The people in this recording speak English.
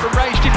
from race